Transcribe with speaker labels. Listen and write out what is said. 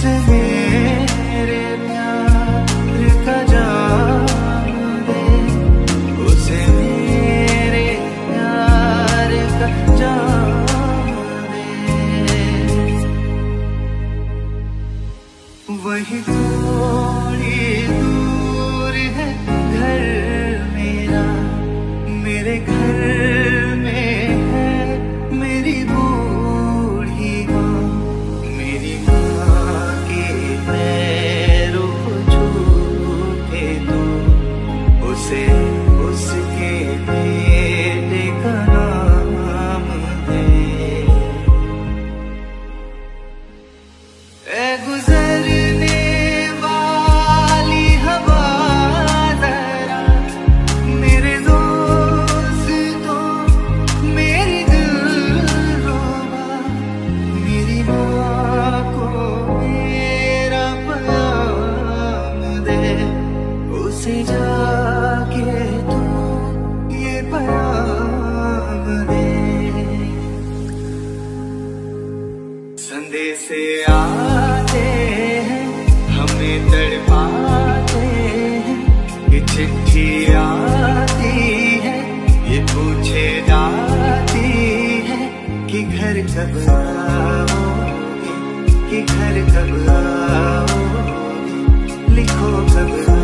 Speaker 1: उसे मेरे प्यार का दे मेरे प्यार वही थोड़ी दूर उसे जाके तू ये पैगाम दे। संदेश आते हैं, हमें तड़पाते ये चिट्ठी आती है, ये पूछे जाती है कि घर कब आओगे कि घर कब आओगे लिखो कब आओगे